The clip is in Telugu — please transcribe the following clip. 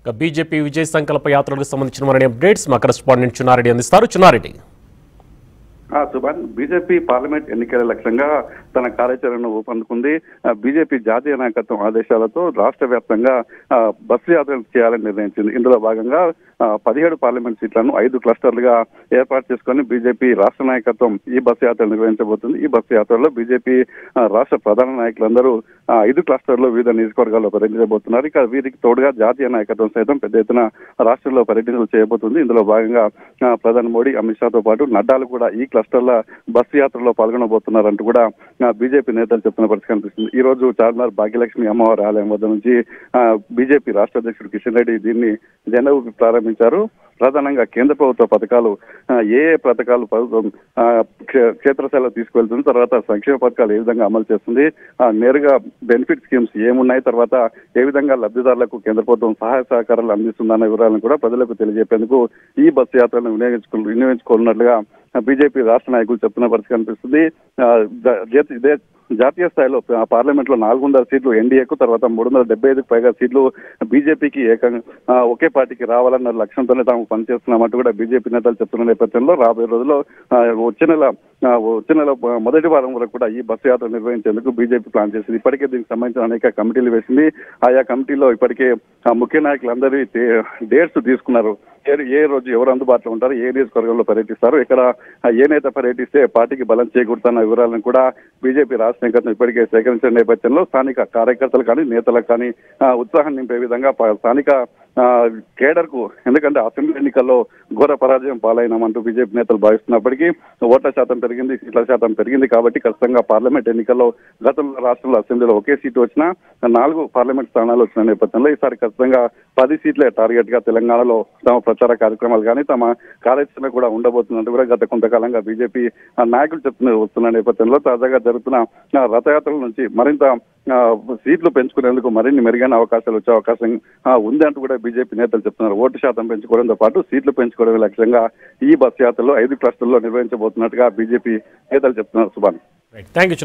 ఇక బీజేపీ విజయ సంకల్ప యాత్రలకు సంబంధించిన మరిన్ని అప్డేట్స్ మా కరెస్పాండెంట్ చున్నారెడ్డి అందిస్తారు. చున్నారెడ్డి. సుభాన్ బీజేపీ పార్లమెంట్ ఎన్నికల లక్ష్యంగా తన కార్యాచరణను ఊపందుకుంది బీజేపీ జాతీయ నాయకత్వం ఆదేశాలతో రాష్ట్ర వ్యాప్తంగా బస్సు యాత్రలు చేయాలని నిర్ణయించింది. ఇందులో భాగంగా పదిహేడు పార్లమెంట్ సీట్లను ఐదు క్లస్టర్లుగా ఏర్పాటు చేసుకొని బీజేపీ రాష్ట్ర నాయకత్వం ఈ బస్సు యాత్రలు నిర్వహించబోతుంది. ఈ బస్సు యాత్రలో బీజేపీ రాష్ట్ర ప్రధాన నాయకులందరూ ఐదు క్లస్టర్లో వివిధ నియోజకవర్గాల్లో పర్యటించబోతున్నారు. ఇక వీరికి తోడుగా జాతీయ నాయకత్వం సైతం పెద్ద ఎత్తున రాష్ట్రంలో పర్యటనలు చేయబోతుంది. ఇందులో భాగంగా ప్రధాని మోడీ అమిత్ షాతో పాటు నడ్డాలు కూడా ఈ క్లస్టర్ల బస్సు యాత్రలో పాల్గొనబోతున్నారంటూ కూడా బీజేపీ నేతలు చెప్తున్న పరిస్థితి కనిపిస్తుంది. ఈ రోజు చార్మినార్ భాగ్యలక్ష్మి అమ్మవారి ఆలయం వద్ద నుంచి ఆ, బీజేపీ రాష్ట్ర అధ్యక్షుడు కిషన్ రెడ్డి దీన్ని జెండా ఊపి ప్రారంభించారు. ప్రధానంగా కేంద్ర ప్రభుత్వ పథకాలు ఏ ఏ పథకాలు ప్రభుత్వం ఆ, క్షేత్రస్థాయిలో తీసుకువెళ్తుంది తర్వాత సంక్షేమ పథకాలు ఏ విధంగా అమలు చేస్తుంది నేరుగా బెనిఫిట్ స్కీమ్స్ ఏమున్నాయి తర్వాత ఏ విధంగా లబ్ధిదారులకు కేంద్ర ప్రభుత్వం సహాయ సహకారాలు అందిస్తుందన్న వివరాలను కూడా ప్రజలకు తెలియజేపేందుకు ఈ బస్సు యాత్రను వినియోగించుకు వినియోగించుకోనున్నట్లుగా బీజేపీ రాష్ట్ర నాయకులు చెప్తున్న పరిస్థితి కనిపిస్తుంది. జాతీయ స్థాయిలో ఆ పార్లమెంట్లో నాలుగు వందల సీట్లు ఎన్డీఏకు తర్వాత మూడు వందల డెబ్బై ఐదుకు పైగా సీట్లు బీజేపీకి ఏకంగా ఒకే పార్టీకి రావాలన్న లక్ష్యంతోనే తాము పనిచేస్తున్నామంటూ కూడా బీజేపీ నేతలు చెప్తున్న నేపథ్యంలో రాబోయే రోజుల్లో వచ్చే నెల వచ్చే నెల మొదటి వారం వరకు కూడా ఈ బస్సు యాత్ర నిర్వహించేందుకు బీజేపీ ప్లాన్ చేసింది. ఇప్పటికే దీనికి సంబంధించిన అనేక కమిటీలు వేసింది. ఆయా కమిటీలో ఇప్పటికే ఆ, ముఖ్య నాయకులందరి డేట్స్ తీసుకున్నారు. ఏ ఏ రోజు ఎవరు అందుబాటులో ఉంటారు ఏ నియోజకవర్గంలో పర్యటిస్తారు ఇక్కడ ఏ నేత పర్యటిస్తే పార్టీకి బలం చేకూరుతున్న వివరాలను కూడా బీజేపీ రాష్ట్ర నాయకత్వం ఇప్పటికే సేకరించిన నేపథ్యంలో స్థానిక కార్యకర్తలు కానీ నేతలకు కానీ ఉత్సాహం నింపే విధంగా స్థానిక కేడర్కు ఎందుకంటే అసెంబ్లీ ఎన్నికల్లో ఘోర పరాజయం పాలైనామంటూ బీజేపీ నేతలు భావిస్తున్నప్పటికీ ఓట్ల శాతం పెరిగింది సీట్ల శాతం పెరిగింది కాబట్టి ఖచ్చితంగా పార్లమెంట్ ఎన్నికల్లో గతంలో రాష్ట్రంలో అసెంబ్లీలో ఒకే సీటు వచ్చినా నాలుగు పార్లమెంట్ స్థానాలు వచ్చిన నేపథ్యంలో ఈసారి ఖచ్చితంగా పది సీట్లే టార్గెట్గా తెలంగాణలో తమ ప్రచార కార్యక్రమాలు కానీ తమ కార్యాచరణ కూడా ఉండబోతున్నట్టు కూడా గత కొంతకాలంగా బీజేపీ నాయకులు చెప్తున్న వస్తున్న నేపథ్యంలో తాజాగా జరుగుతున్న రథయాత్రల నుంచి మరింత సీట్లు పెంచుకునేందుకు మరిన్ని మెరుగైన అవకాశాలు వచ్చే అవకాశం ఉంది అంటూ కూడా బీజేపీ నేతలు చెప్తున్నారు. ఓటు శాతం పెంచుకోవడంతో పాటు సీట్లు పెంచుకోవడం లక్ష్యంగా ఈ బస్ యాత్రలో ఐదు క్లస్టర్లో నిర్వహించబోతున్నట్టుగా బీజేపీ నేతలు చెప్తున్నారు సుభాన్. Thank you